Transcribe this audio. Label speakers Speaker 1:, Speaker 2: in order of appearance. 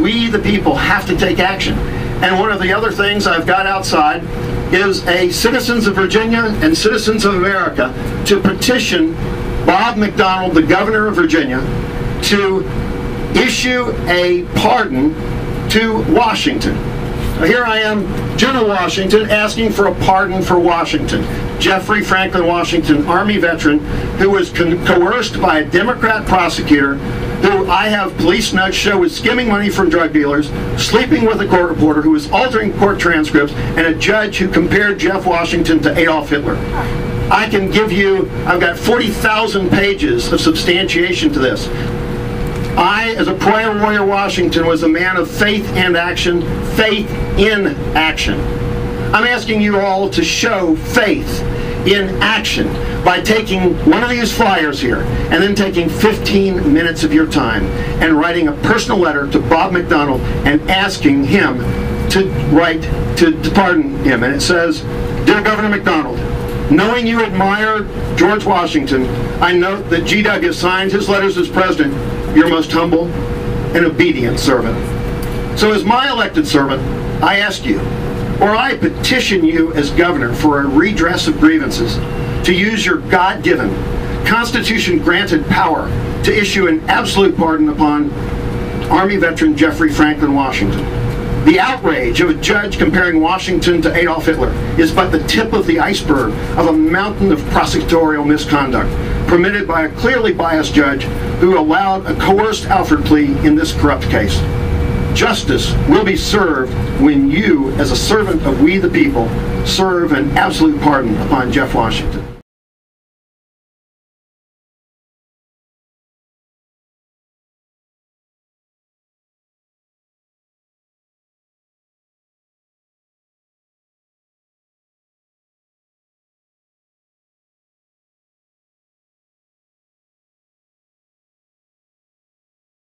Speaker 1: we, the people, have to take action. And one of the other things I've got outside is a Citizens of Virginia and Citizens of America to petition Bob McDonnell, the governor of Virginia, to issue a pardon to Washington. Here I am, General Washington, asking for a pardon for Washington. Jeffrey Franklin Washington, Army veteran, who was coerced by a Democrat prosecutor who I have police notes show was skimming money from drug dealers, sleeping with a court reporter who was altering court transcripts, and a judge who compared Jeff Washington to Adolf Hitler. I can give you, I've got 40,000 pages of substantiation to this. I, as a prior warrior Washington, was a man of faith and action, faith in action. I'm asking you all to show faith in action by taking one of these flyers here and then taking 15 minutes of your time and writing a personal letter to Bob McDonnell and asking him to write, to, to pardon him. And it says, Dear Governor McDonnell, knowing you admire George Washington, I note that G. Doug has signed his letters as president, your most humble and obedient servant. So as my elected servant, I ask you, or I petition you as governor for a redress of grievances to use your God-given, Constitution-granted power to issue an absolute pardon upon Army veteran Jeffrey Franklin Washington. The outrage of a judge comparing Washington to Adolf Hitler is but the tip of the iceberg of a mountain of prosecutorial misconduct permitted by a clearly biased judge who allowed a coerced Alford plea in this corrupt case. Justice will be served when you, as a servant of we the people, serve an absolute pardon upon Jeff Washington.